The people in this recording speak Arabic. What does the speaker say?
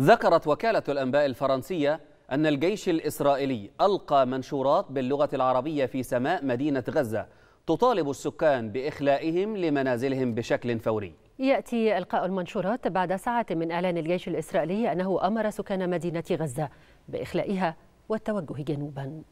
ذكرت وكالة الأنباء الفرنسية أن الجيش الإسرائيلي ألقى منشورات باللغة العربية في سماء مدينة غزة تطالب السكان بإخلائهم لمنازلهم بشكل فوري. يأتي إلقاء المنشورات بعد ساعة من إعلان الجيش الإسرائيلي أنه أمر سكان مدينة غزة بإخلائها والتوجه جنوباً.